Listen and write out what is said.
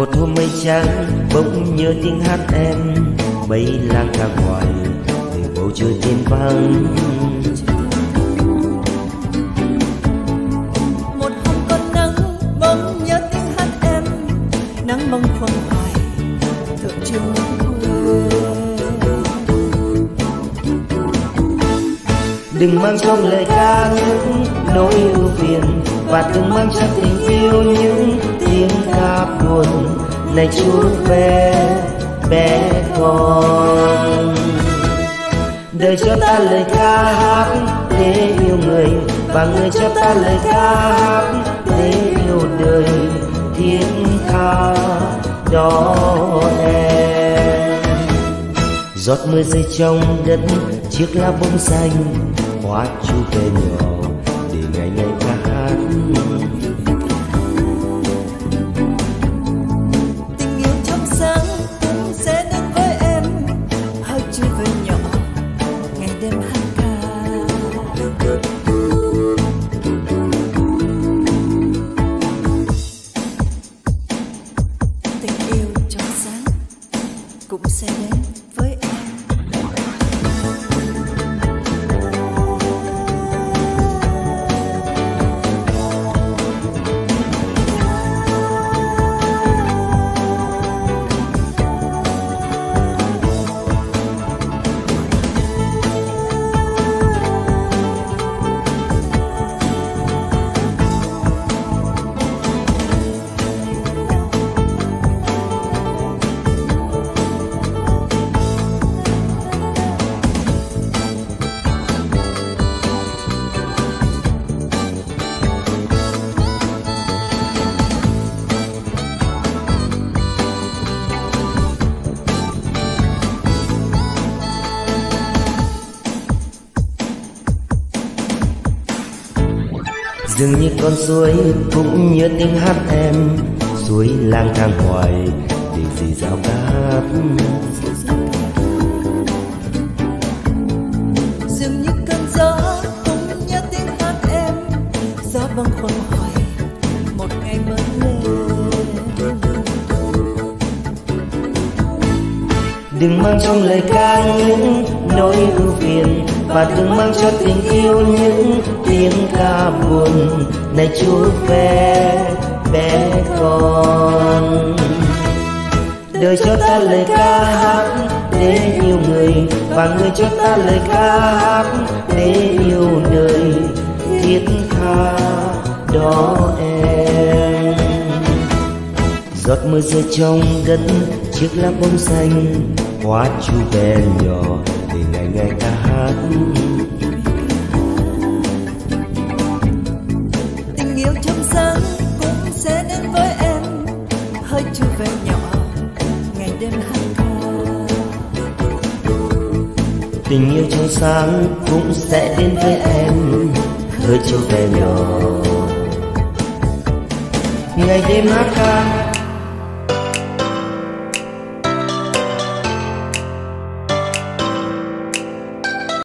một hôm mây trắng bỗng nhớ tiếng hát em. Mây lang thang ngoài để bầu trời tiên vắng. Một hôm con nắng bỗng nhớ tiếng hát em. Nắng mong khoan hoài thượng chiều đừng mang trong lời ca những nỗi ưu phiền và đừng mang trong tình yêu những ca buồn này chúa bé bé con. Đời cho ta lời ca hát để yêu người, và người cho ta lời ca hát để yêu đời. Thiên ca đó em. Giọt mưa rơi trong đất, chiếc lá bông xanh, hoa chu về nhỏ để ngày ngày ca hát. Cũng sẽ dường như con suối cũng nhớ tiếng hát em. Suối lang thang hoài để gì rào cát. Dường như cơn gió cũng nhớ tiếng hát em. Gió bâng khuâng hỏi một ngày mới lên. Đừng mang trong lời ca những nỗi ưu phiền và đừng mang cho tình yêu những tiếng ca buồn này chú bé bé con. Đời cho ta lời ca hát để yêu người, và người cho ta lời ca hát để yêu đời. Thiết tha đó em. Giọt mưa rơi trong đất chiếc lá bông xanh, hoa chu bé nhỏ. Tình yêu trong sáng cũng sẽ đến với em hơi chiều về nhỏ. Ngày đêm hát ca